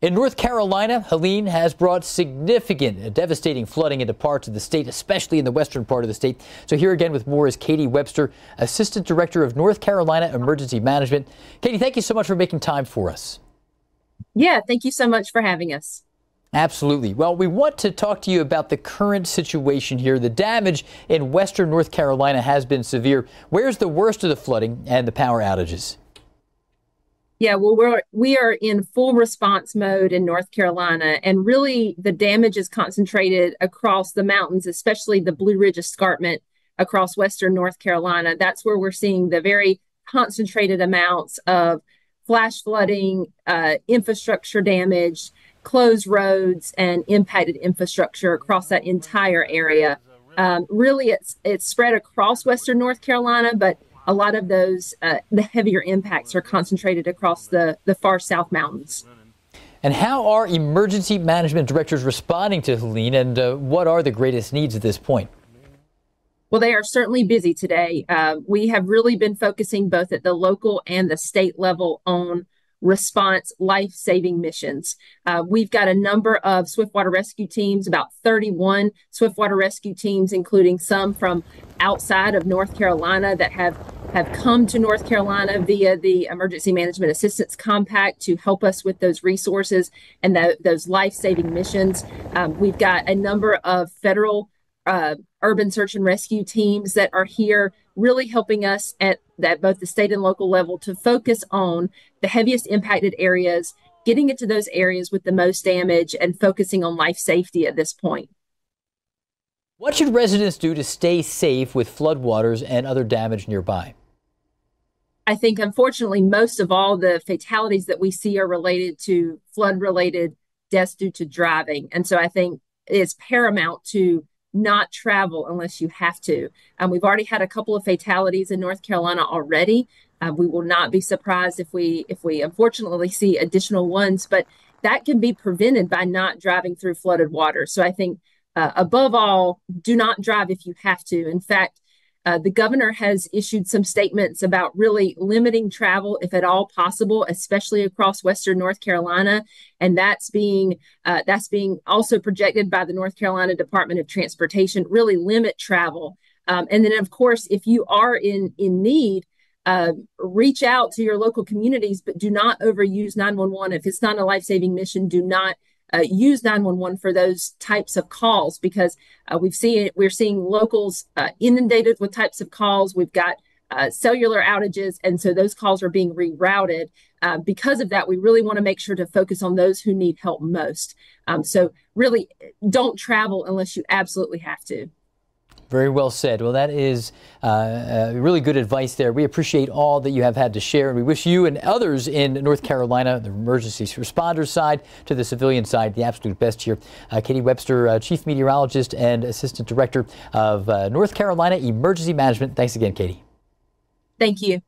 In North Carolina, Helene has brought significant, uh, devastating flooding into parts of the state, especially in the western part of the state. So, here again with more is Katie Webster, Assistant Director of North Carolina Emergency Management. Katie, thank you so much for making time for us. Yeah, thank you so much for having us. Absolutely. Well, we want to talk to you about the current situation here. The damage in western North Carolina has been severe. Where's the worst of the flooding and the power outages? Yeah, well, we're we are in full response mode in North Carolina, and really the damage is concentrated across the mountains, especially the Blue Ridge Escarpment across western North Carolina. That's where we're seeing the very concentrated amounts of flash flooding, uh, infrastructure damage, closed roads, and impacted infrastructure across that entire area. Um, really, it's it's spread across western North Carolina, but a lot of those uh, the heavier impacts are concentrated across the the far south mountains. And how are emergency management directors responding to Helene, and uh, what are the greatest needs at this point? Well, they are certainly busy today. Uh, we have really been focusing both at the local and the state level on response life saving missions. Uh, we've got a number of Swiftwater rescue teams, about 31 Swiftwater rescue teams, including some from outside of North Carolina that have have come to North Carolina via the Emergency Management Assistance Compact to help us with those resources and the, those life saving missions. Um, we've got a number of federal uh, urban search and rescue teams that are here really helping us at that both the state and local level to focus on the heaviest impacted areas getting it to those areas with the most damage and focusing on life safety at this point what should residents do to stay safe with floodwaters and other damage nearby i think unfortunately most of all the fatalities that we see are related to flood related deaths due to driving and so i think it's paramount to not travel unless you have to. Um, we've already had a couple of fatalities in North Carolina already. Uh, we will not be surprised if we if we unfortunately see additional ones, but that can be prevented by not driving through flooded water. So I think uh, above all, do not drive if you have to. In fact, uh, the governor has issued some statements about really limiting travel, if at all possible, especially across Western North Carolina, and that's being uh, that's being also projected by the North Carolina Department of Transportation. Really limit travel, um, and then of course, if you are in in need. Uh, reach out to your local communities, but do not overuse 911. If it's not a life saving mission, do not uh, use 911 for those types of calls because uh, we've seen we're seeing locals uh, inundated with types of calls. We've got uh, cellular outages, and so those calls are being rerouted. Uh, because of that, we really want to make sure to focus on those who need help most. Um, so, really, don't travel unless you absolutely have to. Very well said. Well, that is uh, uh, really good advice there. We appreciate all that you have had to share, and we wish you and others in North Carolina, the emergency responders side to the civilian side, the absolute best here. Uh, Katie Webster, uh, Chief Meteorologist and Assistant Director of uh, North Carolina Emergency Management. Thanks again, Katie. Thank you.